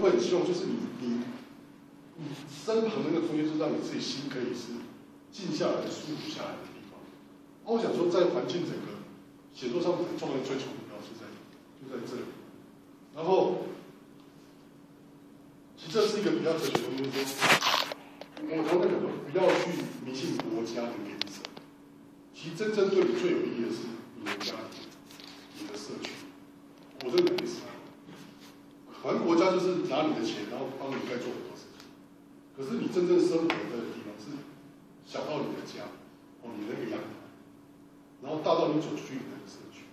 会很希望就是你你你身旁那个空间，是让你自己心可以是静下来、舒服下来的地方。那我想说，在环境整个写作上很重要的追求目标是在就在这里。然后，其实这是一个比较哲学的东西，说，我常常讲说，不要去迷信国家的原则。其实真正对你最有意义的是你的家庭、你的社区。我认为是。反正国家就是拿你的钱，然后帮你该做很多事情。可是你真正生活的地方是小到你的家，哦，你那个阳台，然后大到你走出去那个社区。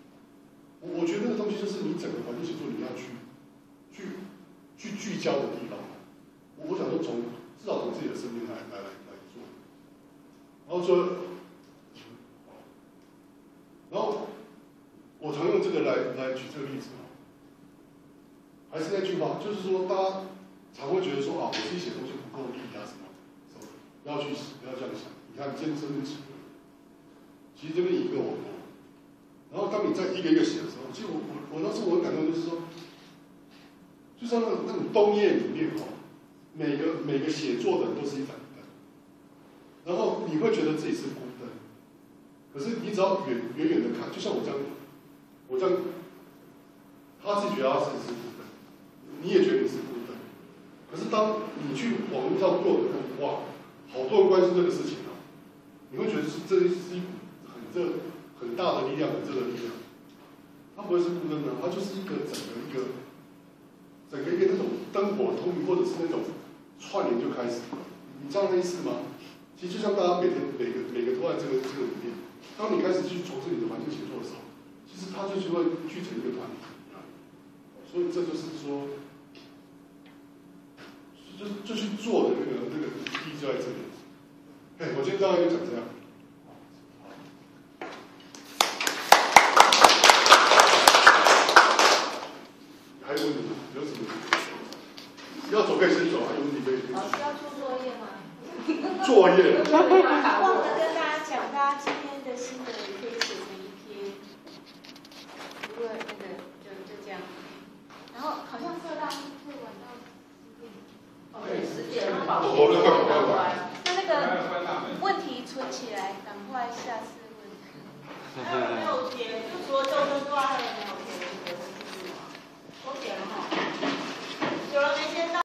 我我觉得那个东西就是你整个环境写作你要去去去聚焦的地方。我我想说从至少从自己的身边来来来来做。然后说，然后我常用这个来来举这个例子。还是那句话，就是说，大家常会觉得说啊，我自己写东西不够力啊，什么，什么，不要去，不要这样想。你看，今天身边几个，其实这边一个我。然后当你在一个一个写的时候，其实我我我当时我的感动就是说，就像那种那种冬夜里面哦，每个每个写作的人都是一盏灯，然后你会觉得自己是孤灯，可是你只要远远远的看，就像我这样，我这样，他自己觉得他自己是。你也觉得你是孤单，可是当你去网络上做，哇，好多人关心这个事情啊，你会觉得是这是一股很热、很大的力量，很热的力量。它不会是孤单的，它就是一个整个一个整个一个那种灯火通明，或者是那种串联就开始。你知道那意思吗？其实就像大家每天每个每个都在这个这个里面，当你开始去从事你的环境写作的时候，其实它就是会聚成一个团体。所以这就是说。就就去做的那个那个意义就在这里。哎，我今天大概就讲这样。还有问题吗？有什么？要走可以先走，还有问题可以。老师要做作业吗？作业。忘了跟大家讲，大家今天的心得也可以写成一篇。如果那个就就这样。然后好像色大会玩到。对，那那个问题存起来，赶快下次问。还有没有填？就除了这个之外，